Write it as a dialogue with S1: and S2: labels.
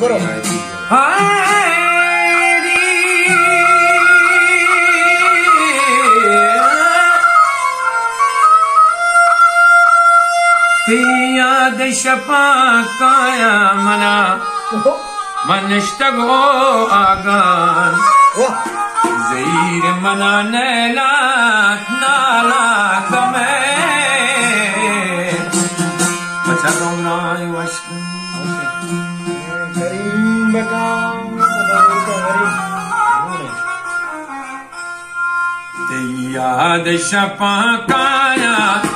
S1: करो
S2: शपा काया मना मनष्टगो आगान जईर मना नैला नाला कमे अच्छा गौराय वश्क
S1: करीम
S2: श पाताया